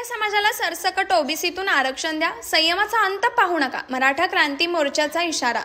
मराठा समाजाला सरसकट ओबीसीतून आरक्षण द्या. संयमाचा अंत पाहू नका. मराठा क्रांती मोर्चाचा इशारा.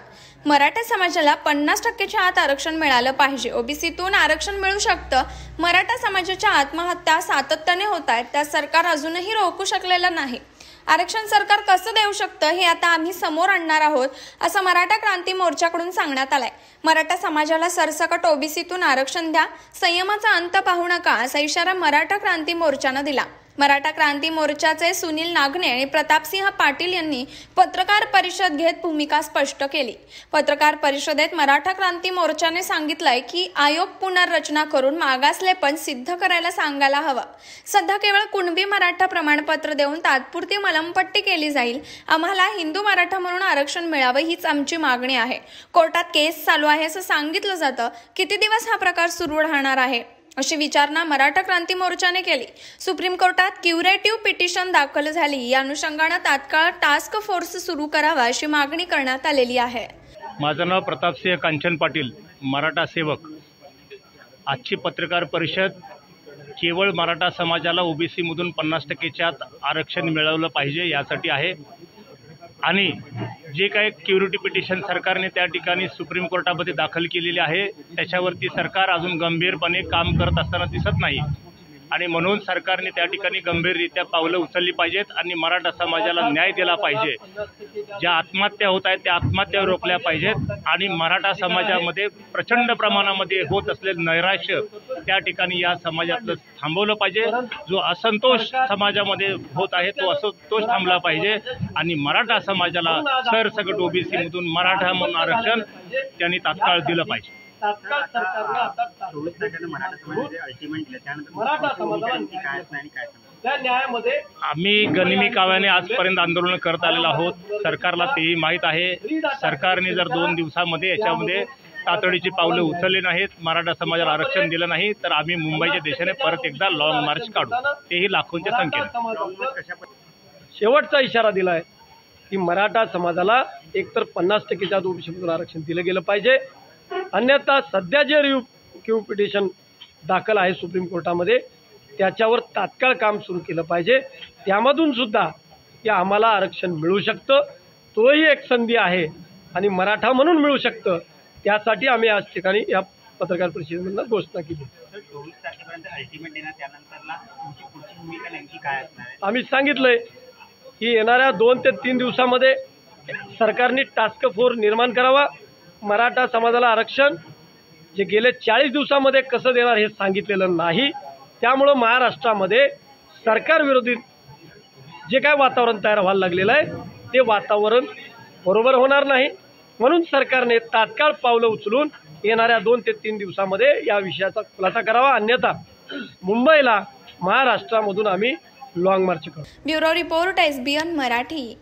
मराठा समाजाला पन्नास टक्केच्या आत आरक्षण मिळालं पाहिजे. ओबीसीतून आरक्षण मिळू शकतं. मराठा समाजाच्या आत्महत्या सातत्याने होत आहेत. त्या सरकार अजूनही रोखू शकलेलं नाही. आरक्षण सरकार कसं देऊ शकतं हे आता आम्ही समोर आणणार आहोत असं मराठा क्रांती मोर्चाकडून सांगण्यात आलंय. मराठा समाजाला सरसकट ओबीसीतून आरक्षण द्या. संयमाचा अंत पाहू नका असा इशारा मराठा क्रांती मोर्चानं दिला. मराठा क्रांती मोर्चाचे सुनील नागणे आणि प्रतापसिंह पाटील यांनी पत्रकार परिषद घेत भूमिका स्पष्ट केली. पत्रकार परिषदेत मराठा क्रांती मोर्चाने सांगितलंय की आयोग पुनर्रचना करून मागासलेपण सिद्ध करायला सांगायला हवं. सध्या केवळ कुणबी मराठा प्रमाणपत्र देऊन तात्पुरती मलमपट्टी केली जाईल. आम्हाला हिंदू मराठा म्हणून आरक्षण मिळावं हीच आमची मागणी आहे. कोर्टात केस चालू आहे असं सांगितलं जातं. किती दिवस हा प्रकार सुरू राहणार आहे? अशी विचारणा मराठा क्रांती मोर्चाने केली. सुप्रीम कोर्टात क्युरेटिव्ह पिटिशन दाखल झाली. या अनुषंगानं तात्काळ टास्क फोर्स सुरू करावा अशी मागणी करण्यात आलेली आहे. माझं नाव प्रतापसिंह कांचन पाटील मराठा सेवक. आजची पत्रकार परिषद केवळ मराठा समाजाला ओबीसीमधून पन्नास टक्केच्या आरक्षण मिळवलं पाहिजे यासाठी आहे. आणि जे काही क्युरिटी पिटिशन सरकारने त्या ठिकाणी सुप्रीम कोर्टामध्ये दाखल केलेली आहे त्याच्यावरती सरकार अजून गंभीरपणे काम करत असताना दिसत नाही. आणि म्हणून सरकारने त्या ठिकाणी गंभीररित्या पावलं उचलली पाहिजेत आणि मराठा समाजाला न्याय दिला पाहिजे. ज्या आत्महत्या होत आहेत त्या आत्महत्या रोखल्या पाहिजेत आणि मराठा समाजामध्ये प्रचंड प्रमाणामध्ये होत असलेलं नैराश्य त्या ठिकाणी या समाजातलं थांबवलं पाहिजे. जो असंतोष समाजामध्ये होत आहे तो असंतोष थांबला पाहिजे आणि मराठा समाजाला सरसकट ओबीसीमधून मराठा म्हणून आरक्षण त्यांनी तात्काळ दिलं पाहिजे. तात्काळ सरकारनं आता मराठा दिलं समाजाला त्या न्यायामध्ये आम्ही गनिमी काव्याने आजपर्यंत आंदोलन करत आलेलो आहोत. सरकारला तेही माहीत आहे. सरकारने जर दोन दिवसामध्ये याच्यामध्ये तातडीची पावलं उचलली नाहीत मराठा समाजाला आरक्षण दिलं नाही तर आम्ही मुंबईच्या दिशेने परत एकदा लॉंग मार्च काढू. तेही लाखोंच्या संख्येने. समाजाचं शेवटचा इशारा दिलाय की मराठा समाजाला एकतर पन्नास टक्केच्या आत आरक्षण दिलं गेलं पाहिजे. अन्यथा सध्या जे रिव्ह क्यू पिटिशन दाखल आहे सुप्रीम कोर्टामध्ये त्याच्यावर तात्काळ काम सुरू केलं पाहिजे. त्यामधून सुद्धा की आम्हाला आरक्षण मिळू शकतं. तोही एक संधी आहे आणि मराठा म्हणून मिळू शकतं. त्यासाठी आम्ही आज ठिकाणी या पत्रकार परिषदेमधून घोषणा केली. आम्ही सांगितलंय की येणाऱ्या दोन ते तीन दिवसामध्ये सरकारने टास्क फोर्स निर्माण करावा. मराठा समाजाला आरक्षण जे गेले चाळीस दिवसामध्ये कसं देणार हे सांगितलेलं नाही. त्यामुळं महाराष्ट्रामध्ये सरकारविरोधी जे काय वातावरण तयार व्हायला लागलेलं आहे ते वातावरण बरोबर होणार नाही. म्हणून सरकारने तात्काळ पावलं उचलून येणाऱ्या दोन ते तीन दिवसामध्ये या विषयाचा खुलासा करावा. अन्यथा मुंबईला महाराष्ट्रामधून आम्ही लॉंग मार्च करू. Bureau report SBN Marathi.